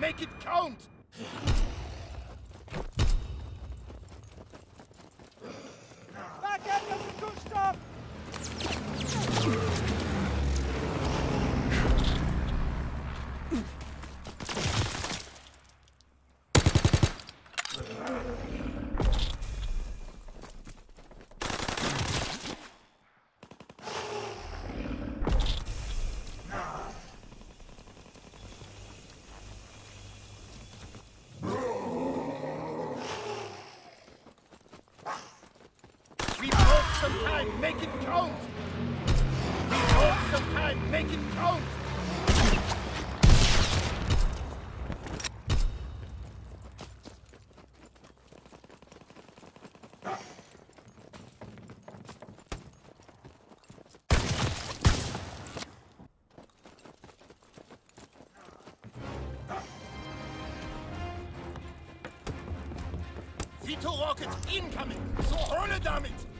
Make it count. Back up, das ist Kunststoff! We bought some time. Make it count. We bought some time. Make it count. Vito Rocket incoming! So hole damit!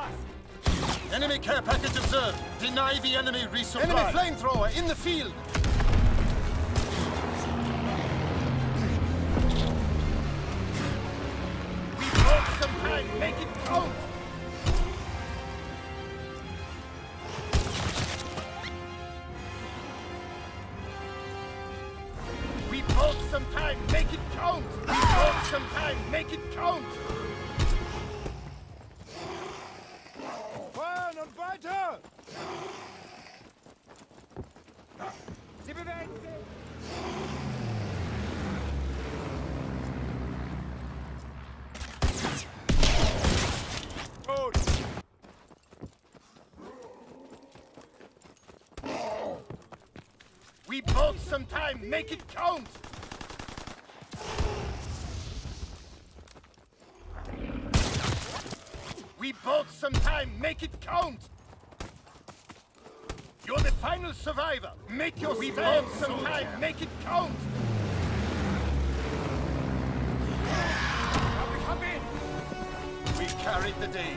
Was! Enemy care package observed. Deny the enemy resupply. Enemy flamethrower in the field! We bought some time. Make it count. We bought some time. Make it count. We bought some time. Make it count. We bought some time. Make it count. We bought some time. Make it count. Final survivor. Make your we stand, bought some time. Make it count. We carried the day.